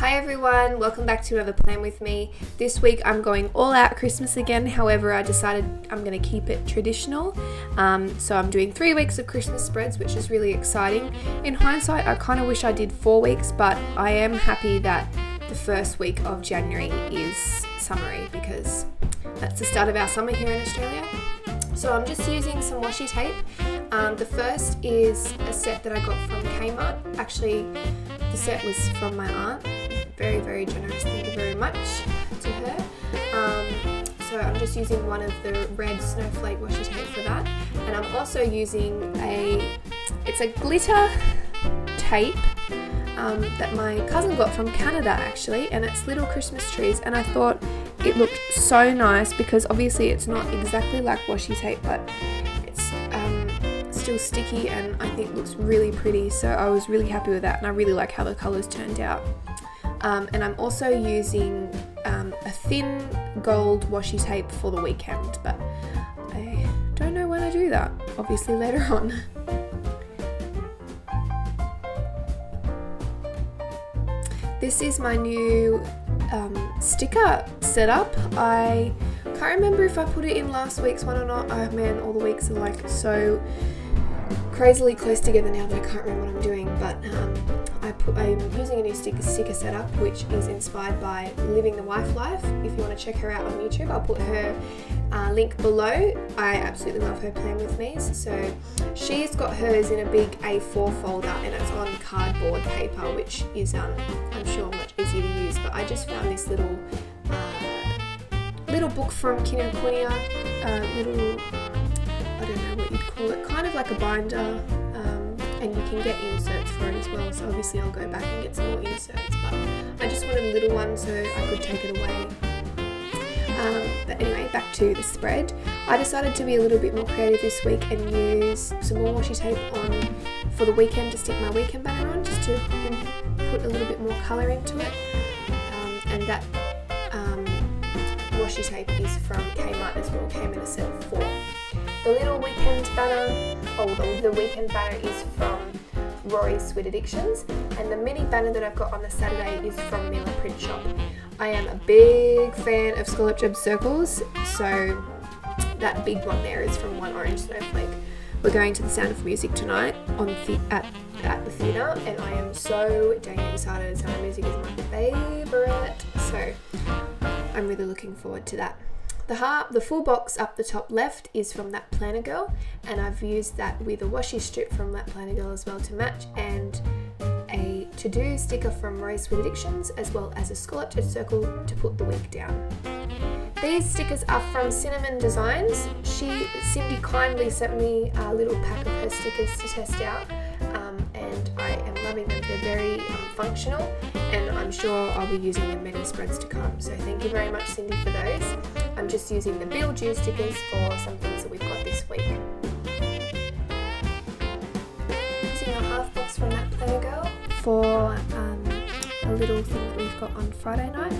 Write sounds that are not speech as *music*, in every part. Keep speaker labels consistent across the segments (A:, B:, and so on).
A: Hi everyone, welcome back to another plan with me. This week I'm going all out Christmas again, however, I decided I'm going to keep it traditional. Um, so I'm doing three weeks of Christmas spreads, which is really exciting. In hindsight, I kind of wish I did four weeks, but I am happy that the first week of January is summery because that's the start of our summer here in Australia. So I'm just using some washi tape. Um, the first is a set that I got from Kmart. Actually, the set was from my aunt. Very, very generous. Thank you very much to her. Um, so I'm just using one of the red snowflake washi tape for that. And I'm also using a, it's a glitter tape um, that my cousin got from Canada actually, and it's little Christmas trees. And I thought it looked so nice because obviously it's not exactly like washi tape, but it's um, still sticky and I think looks really pretty. So I was really happy with that, and I really like how the colors turned out. Um, and I'm also using um, a thin gold washi tape for the weekend, but I don't know when I do that. Obviously later on. This is my new um, sticker setup. I can't remember if I put it in last week's one or not. Oh man, all the weeks are like so crazily close together now that I can't remember what I'm doing. But um, I I'm using a new sticker, sticker setup which is inspired by Living the Wife Life. If you want to check her out on YouTube, I'll put her uh, link below. I absolutely love her plan with me. So she's got hers in a big A4 folder and it's on cardboard paper, which is um, I'm sure much easier to use. But I just found this little uh, little book from Kinokuniya, uh, little I don't know what you'd call it, kind of like a binder. And you can get inserts for it as well. So obviously I'll go back and get some more inserts, but I just wanted a little one so I could take it away um, but anyway, back to the spread. I decided to be a little bit more creative this week and use some more washi tape on for the weekend to stick my weekend banner on, just to put a little bit more colour into it. Um, and that um, washi tape is from Kmart as well, came in a set of four. The little weekend banner, oh, the, the weekend banner is from Rory's Sweet Addictions, and the mini banner that I've got on the Saturday is from Mila Print Shop. I am a big fan of Scallop Circles, so that big one there is from One Orange Snowflake. We're going to the Sound of Music tonight on the, at, at the theatre, and I am so dang excited. Sound of Music is my favourite, so I'm really looking forward to that. The heart, the full box up the top left is from that Planner Girl, and I've used that with a washi strip from that Planner Girl as well to match, and a to-do sticker from Rory's Sweet Addictions, as well as a sculpted circle to put the week down. These stickers are from Cynamin Designs. She, Cindy kindly sent me a little pack of her stickers to test out, um, and I am loving them. They're very um, functional, and I'm sure I'll be using them many spreads to come. So thank you very much, Cindy, for those. Just using the Build You stickers for some things that we've got this week. Using a half box from that Planner Girl for um, a little thing that we've got on Friday night.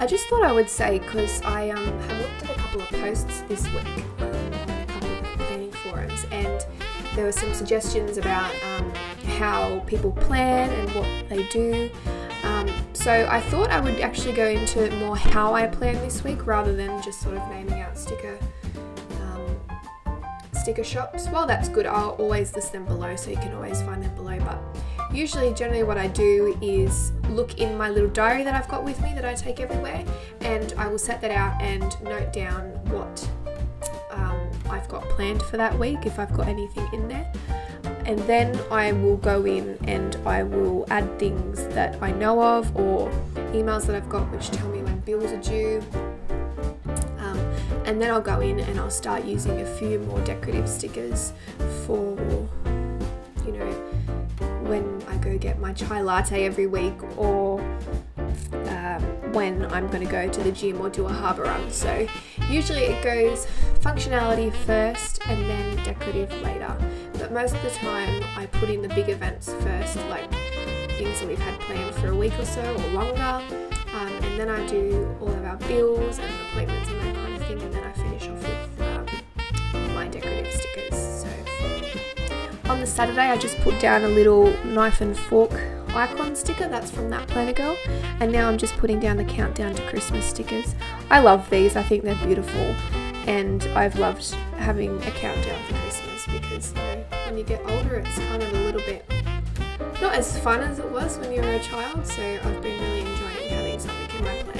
A: I just thought I would say because I um, have looked at a couple of posts this week um, on a couple of planning forums and there were some suggestions about um, how people plan and what they do. So I thought I would actually go into more how I plan this week rather than just sort of naming out sticker um, sticker shops. Well, that's good. I'll always list them below so you can always find them below. But Usually, generally what I do is look in my little diary that I've got with me that I take everywhere and I will set that out and note down what um, I've got planned for that week if I've got anything in there. And then I will go in and I will add things that I know of or emails that I've got which tell me when bills are due. Um, and then I'll go in and I'll start using a few more decorative stickers for, you know, when I go get my chai latte every week or um, when I'm going to go to the gym or do a harbour run. So usually it goes functionality first and then decorative later. But most of the time I put in the big events first, like things that we've had planned for a week or so or longer. Um, and then I do all of our bills and appointments and that kind of thing, and then I finish off with um, my decorative stickers. So on the Saturday, I just put down a little knife and fork icon sticker, that's from that planner girl. And now I'm just putting down the countdown to Christmas stickers. I love these, I think they're beautiful. And I've loved having a countdown when you get older, it's kind of a little bit not as fun as it was when you were a child. So I've been really enjoying having something in my planner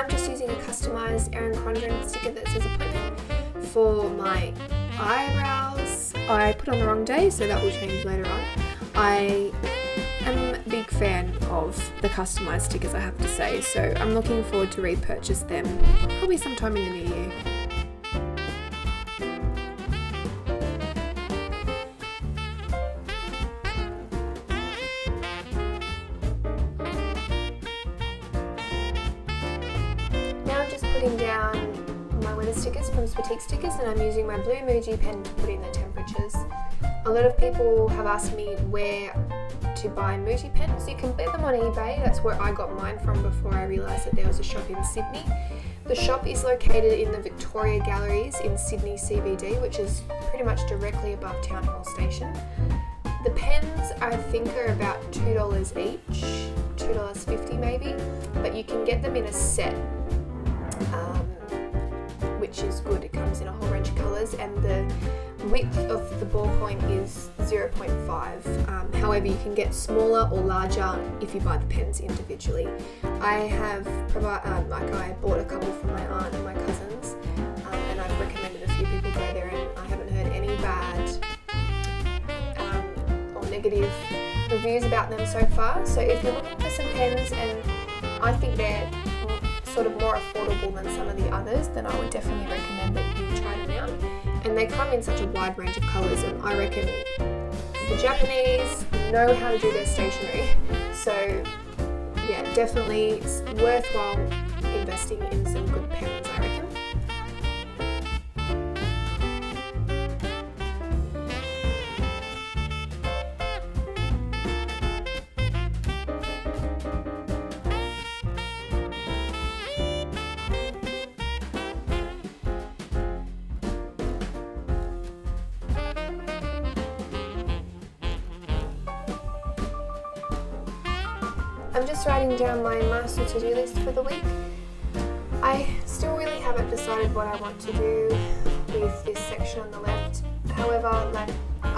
A: I'm just using a customized Erin Condren sticker that says appointment for my eyebrows. I put on the wrong day, so that will change later on. I am a big fan of the customized stickers, I have to say, so I'm looking forward to repurchase them probably sometime in the new year. Putting down my winter stickers from Sweetique Stickers and I'm using my blue Muji pen to put in the temperatures. A lot of people have asked me where to buy Muji pens. You can buy them on eBay, that's where I got mine from before I realised that there was a shop in Sydney. The shop is located in the Victoria Galleries in Sydney CBD, which is pretty much directly above Town Hall Station. The pens I think are about $2 each, $2.50 maybe, but you can get them in a set which is good. It comes in a whole range of colours, and the width of the ballpoint is 0.5. Um, however, you can get smaller or larger if you buy the pens individually. I have provi- um, like I bought a couple from my aunt and my cousins, um, and I've recommended a few people go there, and I haven't heard any bad um, or negative reviews about them so far. So if you're looking for some pens, and I think they're sort of more affordable than some of the others, then I would definitely recommend that you try them out. And they come in such a wide range of colours, and I reckon the Japanese know how to do their stationery. So, yeah, definitely worthwhile investing in some good pens, I reckon. I'm just writing down my master to-do list for the week. I still really haven't decided what I want to do with this section on the left. However, like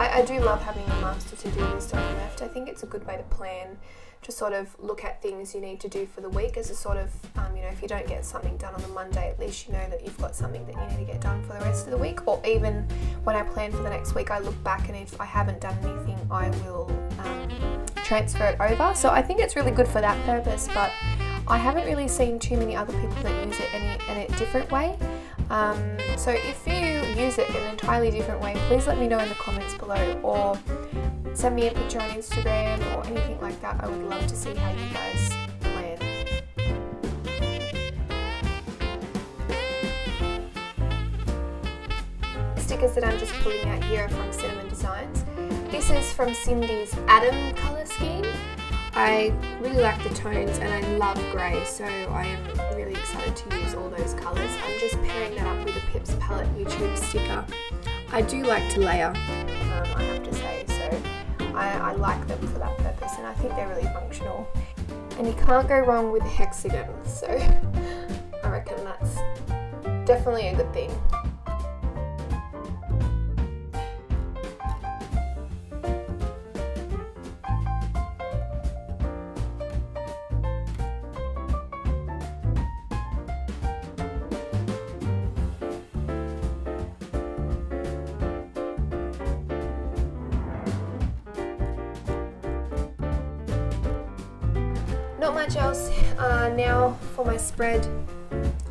A: I, I do love having a master to-do list on the left. I think it's a good way to plan, to sort of look at things you need to do for the week as a sort of, um, you know, if you don't get something done on the Monday, at least you know that you've got something that you need to get done for the rest of the week. Or even when I plan for the next week, I look back and if I haven't done anything, I will um, transfer it over. So I think it's really good for that purpose, but I haven't really seen too many other people that use it in a, in a different way. Um, so if you use it in an entirely different way, please let me know in the comments below or send me a picture on Instagram or anything like that. I would love to see how you guys. Stickers that I'm just pulling out here are from Cynamin Designs. This is from Cindy's Adam colour scheme. I really like the tones and I love grey, so I am really excited to use all those colours. I'm just pairing that up with a Pips Palette YouTube sticker. I do like to layer, um, I have to say, so I, I like them for that purpose and I think they're really functional. And you can't go wrong with a hexagon, so *laughs* I reckon that's definitely a good thing. Not much else. Uh, now for my spread,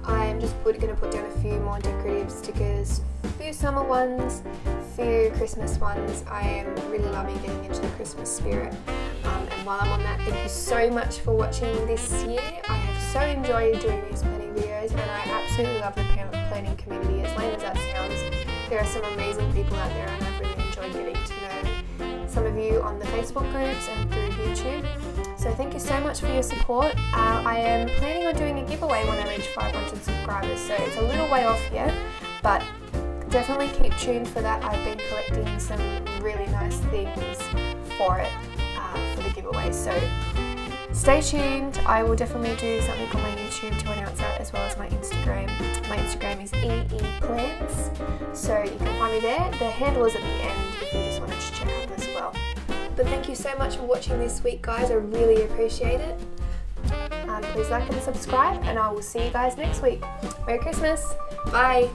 A: I'm just going to put down a few more decorative stickers, a few summer ones, a few Christmas ones. I am really loving getting into the Christmas spirit. Um, and while I'm on that, thank you so much for watching this year. I have so enjoyed doing these planning videos and I absolutely love the planning community. As lame as that sounds, there are some amazing people out there and I've really enjoyed getting to know some of you on the Facebook groups and through YouTube. So thank you so much for your support. Uh, I am planning on doing a giveaway when I reach 500 subscribers, so it's a little way off yet, but definitely keep tuned for that. I've been collecting some really nice things for it uh, for the giveaway. So stay tuned. I will definitely do something on my YouTube to announce that as well as my Instagram. My Instagram is EE so you can find me there. The handle is at the end if you just wanted to check out as well. But thank you so much for watching this week, guys. I really appreciate it. Um, please like and subscribe, and I will see you guys next week. Merry Christmas. Bye.